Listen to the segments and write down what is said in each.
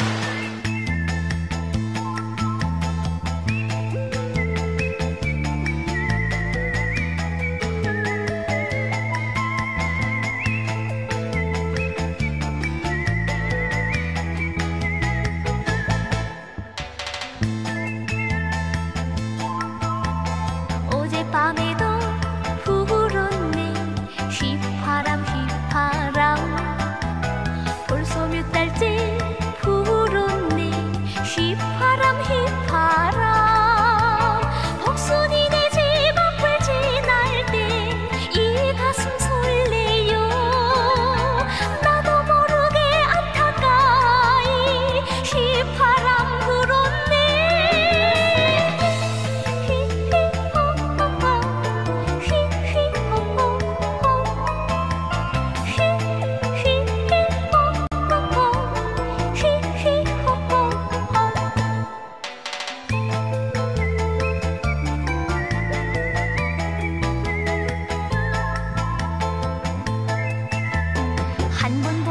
어젯 寒风。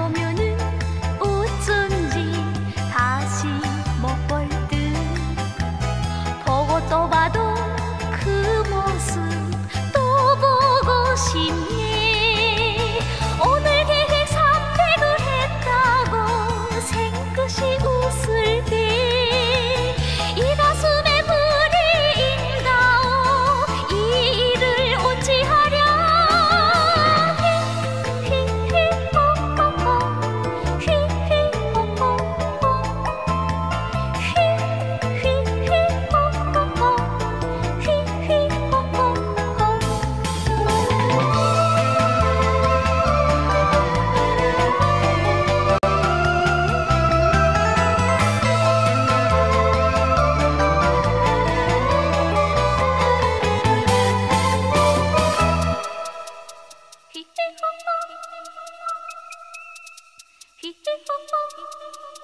Hee hee hoo hoo.